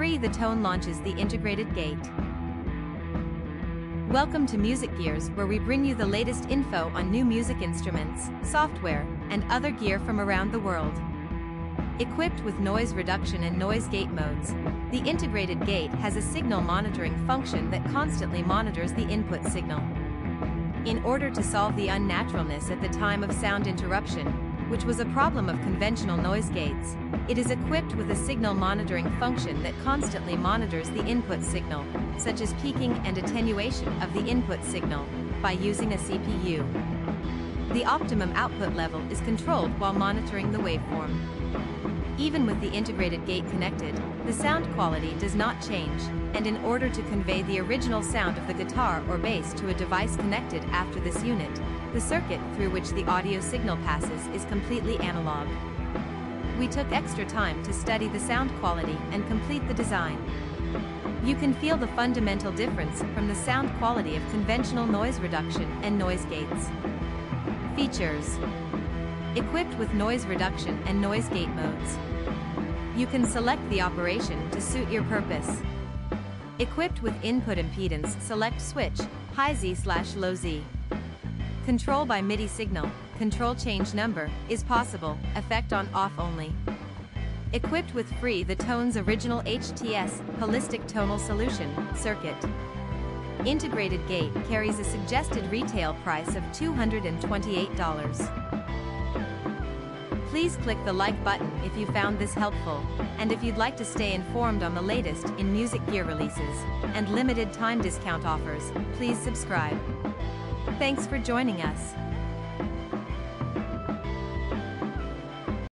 free the tone launches the integrated gate. Welcome to MusicGearz where we bring you the latest info on new music instruments, software, and other gear from around the world. Equipped with noise reduction and noise gate modes, the integrated gate has a signal monitoring function that constantly monitors the input signal. In order to solve the unnaturalness at the time of sound interruption, which was a problem of conventional noise gates, it is equipped with a signal monitoring function that constantly monitors the input signal, such as peaking and attenuation of the input signal, by using a CPU. The optimum output level is controlled while monitoring the waveform. Even with the integrated gate connected, the sound quality does not change, and in order to convey the original sound of the guitar or bass to a device connected after this unit, the circuit through which the audio signal passes is completely analog. We took extra time to study the sound quality and complete the design. You can feel the fundamental difference from the sound quality of conventional noise reduction and noise gates. Features Equipped with noise reduction and noise gate modes. You can select the operation to suit your purpose. Equipped with input impedance select switch, high Z slash low Z. Control by MIDI signal, control change number, is possible, effect on off only. Equipped with free the Tones original HTS, holistic tonal solution, circuit. Integrated gate carries a suggested retail price of $228. Please click the like button if you found this helpful, and if you'd like to stay informed on the latest in music gear releases and limited time discount offers, please subscribe. Thanks for joining us.